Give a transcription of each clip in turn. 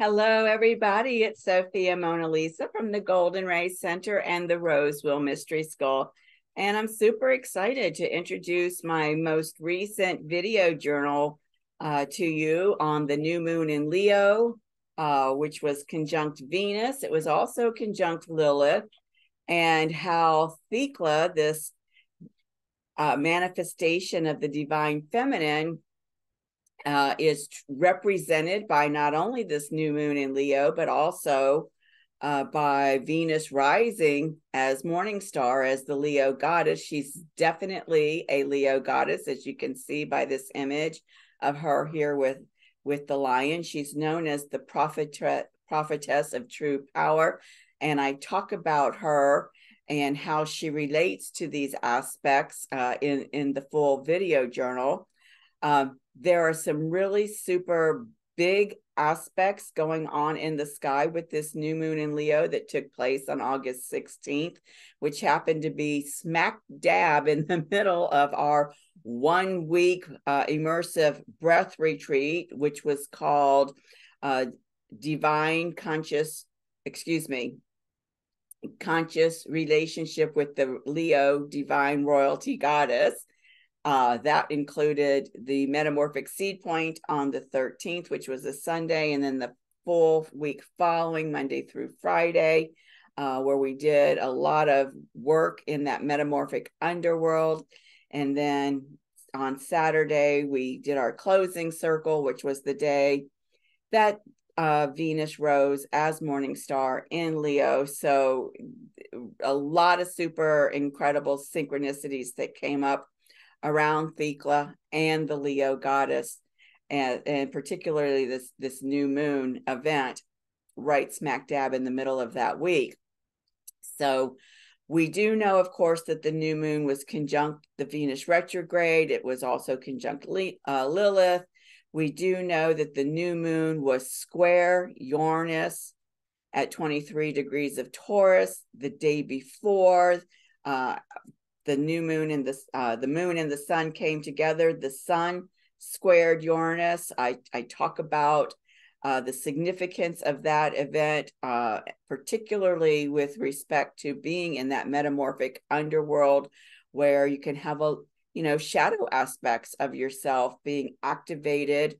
Hello, everybody. It's Sofia Mona Lisa from the Golden Ray Center and the Rose Wheel Mystery School. And I'm super excited to introduce my most recent video journal uh, to you on the new moon in Leo, uh, which was conjunct Venus. It was also conjunct Lilith, and how Thecla, this uh, manifestation of the divine feminine, uh, is represented by not only this new moon in Leo, but also uh, by Venus rising as morning star as the Leo goddess. She's definitely a Leo goddess, as you can see by this image of her here with with the lion. She's known as the prophet prophetess of true power, and I talk about her and how she relates to these aspects uh, in in the full video journal. Um, there are some really super big aspects going on in the sky with this new moon in Leo that took place on August 16th, which happened to be smack dab in the middle of our one week uh, immersive breath retreat, which was called uh, Divine Conscious, excuse me, Conscious Relationship with the Leo Divine Royalty Goddess. Uh, that included the metamorphic seed point on the 13th, which was a Sunday, and then the full week following, Monday through Friday, uh, where we did a lot of work in that metamorphic underworld. And then on Saturday, we did our closing circle, which was the day that uh, Venus rose as morning star in Leo. So, a lot of super incredible synchronicities that came up around Thecla and the Leo goddess, and, and particularly this this new moon event right smack dab in the middle of that week. So we do know, of course, that the new moon was conjunct the Venus retrograde. It was also conjunct uh, Lilith. We do know that the new moon was square Uranus at 23 degrees of Taurus the day before. Uh, the new moon and the uh, the moon and the sun came together. The sun squared Uranus. I I talk about uh, the significance of that event, uh, particularly with respect to being in that metamorphic underworld, where you can have a you know shadow aspects of yourself being activated,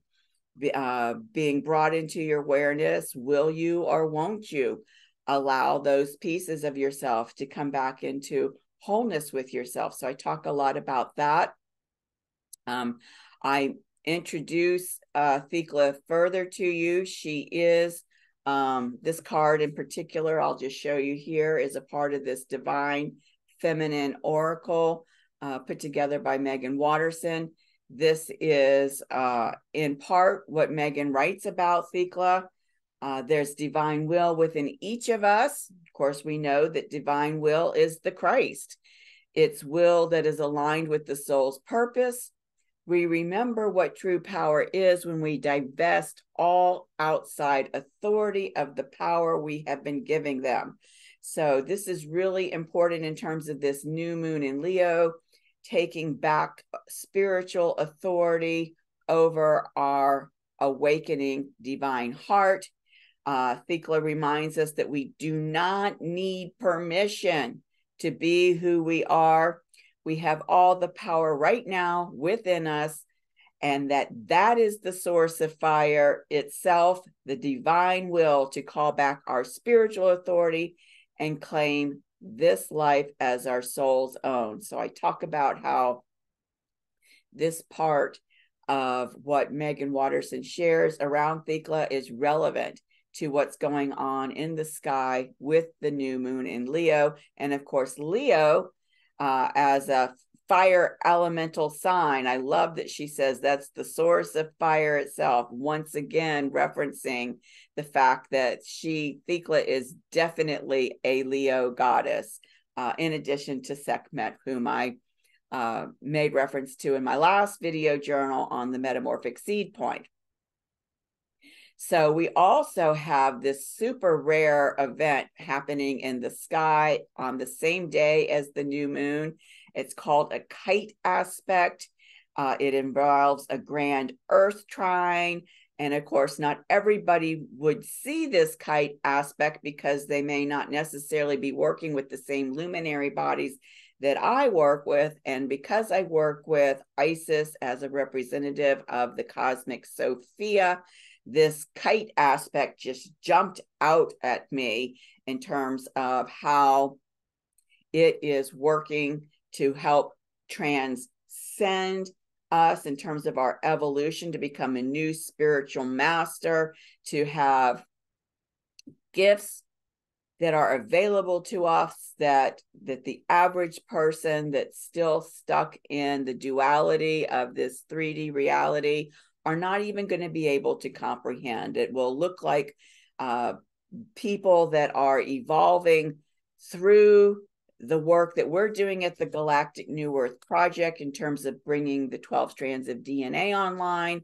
uh, being brought into your awareness. Will you or won't you allow those pieces of yourself to come back into wholeness with yourself. So I talk a lot about that. Um, I introduce uh, Thecla further to you. She is um, this card in particular, I'll just show you here, is a part of this divine feminine oracle uh, put together by Meggan Watterson. This is uh, in part what Meggan writes about Thecla. Uh, there's divine will within each of us. Of course, we know that divine will is the Christ. It's will that is aligned with the soul's purpose. We remember what true power is when we divest all outside authority of the power we have been giving them. So, this is really important in terms of this new moon in Leo, taking back spiritual authority over our awakening divine heart uh, Thecla reminds us that we do not need permission to be who we are. We have all the power right now within us, and that that is the source of fire itself, the divine will to call back our spiritual authority and claim this life as our soul's own. So I talk about how this part of what Meggan Watterson shares around Thecla is relevant to what's going on in the sky with the new moon in Leo. And of course, Leo uh, as a fire elemental sign. I love that she says that's the source of fire itself. Once again, referencing the fact that she, Thecla, is definitely a Leo goddess, uh, in addition to Sekhmet, whom I uh, made reference to in my last video journal on the metamorphic seed point. So we also have this super rare event happening in the sky on the same day as the new moon. It's called a kite aspect. Uh, it involves a grand earth trine. And of course, not everybody would see this kite aspect because they may not necessarily be working with the same luminary bodies that I work with. And because I work with Isis as a representative of the cosmic Sophia, this kite aspect just jumped out at me in terms of how it is working to help transcend us in terms of our evolution to become a new spiritual master, to have gifts that are available to us that that the average person that's still stuck in the duality of this 3D reality are not even going to be able to comprehend. It will look like uh, people that are evolving through the work that we're doing at the Galactic New Earth Project in terms of bringing the 12 strands of DNA online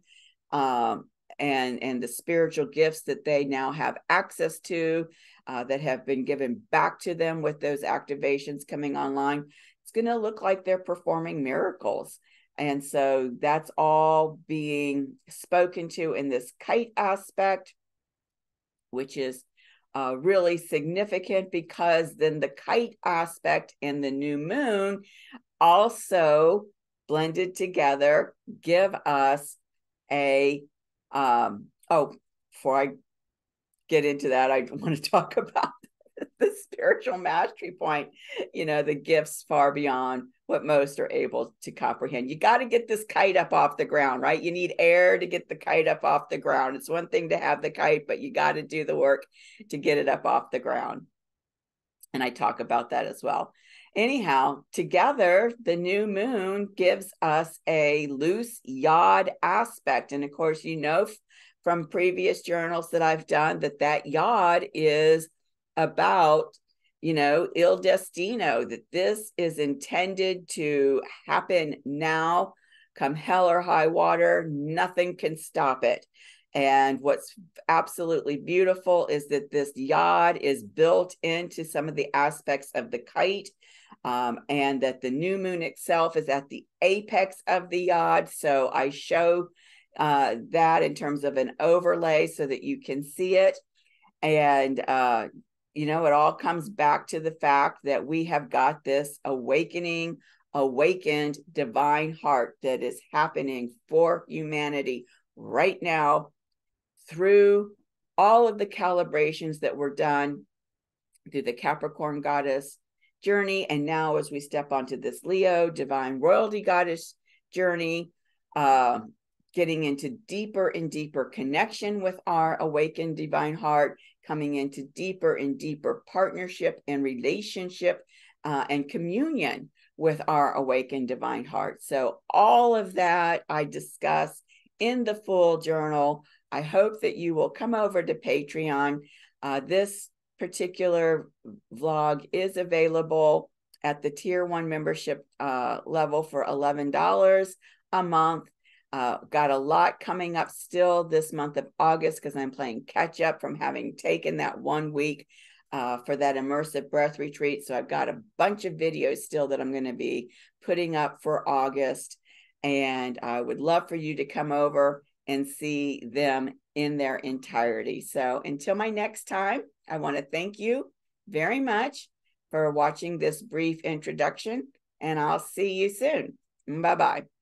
um, and, and the spiritual gifts that they now have access to uh, that have been given back to them with those activations coming online. It's going to look like they're performing miracles. And so that's all being spoken to in this kite aspect, which is uh, really significant because then the kite aspect and the new moon also blended together give us a um oh before i get into that i want to talk about the spiritual mastery point you know the gifts far beyond what most are able to comprehend. You got to get this kite up off the ground, right? You need air to get the kite up off the ground. It's one thing to have the kite, but you got to do the work to get it up off the ground. And I talk about that as well. Anyhow, together, the new moon gives us a loose yod aspect. And of course, you know from previous journals that I've done that that yod is about you know, il destino, that this is intended to happen now, come hell or high water, nothing can stop it. And what's absolutely beautiful is that this yod is built into some of the aspects of the kite, um, and that the new moon itself is at the apex of the yod. So I show uh, that in terms of an overlay so that you can see it. And uh, you know, it all comes back to the fact that we have got this awakening, awakened divine heart that is happening for humanity right now through all of the calibrations that were done through the Capricorn goddess journey. And now, as we step onto this Leo divine royalty goddess journey, uh, getting into deeper and deeper connection with our awakened divine heart coming into deeper and deeper partnership and relationship uh, and communion with our awakened divine heart. So, all of that I discuss in the full journal. I hope that you will come over to Patreon. Uh, this particular vlog is available at the tier one membership uh, level for $11 a month. Uh, got a lot coming up still this month of August because I'm playing catch up from having taken that one week uh, for that immersive breath retreat. So I've got a bunch of videos still that I'm going to be putting up for August. And I would love for you to come over and see them in their entirety. So until my next time, I want to thank you very much for watching this brief introduction, and I'll see you soon. Bye bye.